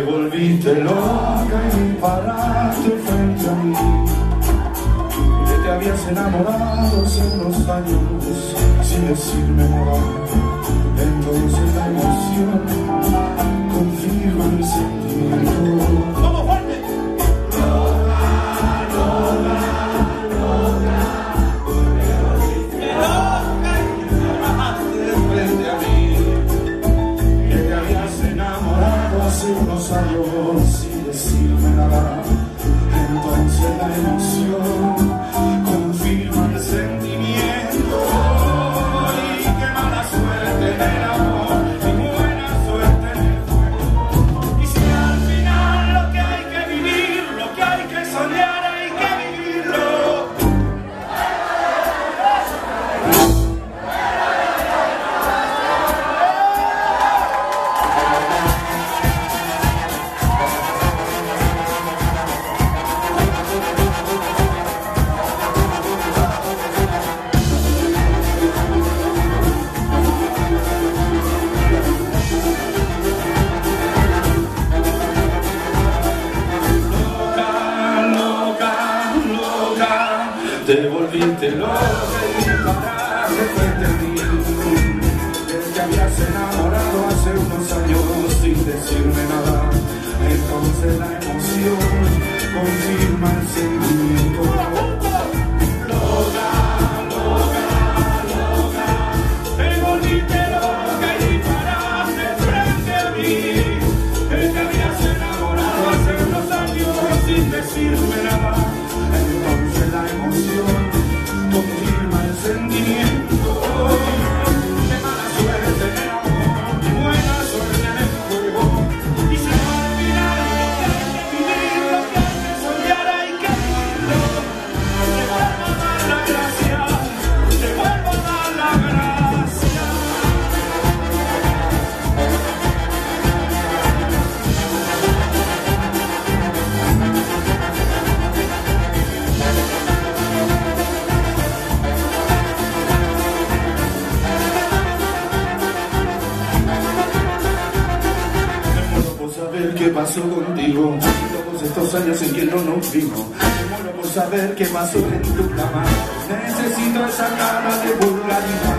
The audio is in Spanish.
Te volviste loca y paraste frente a mí. Que te habías enamorado hace unos años Sin decirme nada. Entonces la emoción te volviste loca y me paraste frente a mí. Que habías enamorado hace unos años sin decirme nada, entonces la emoción confirma el sentimiento. Saber qué pasó contigo. Todos estos años en que no nos vimos. Me muero por saber qué pasó en tu cama. Necesito esa cara de vulgaridad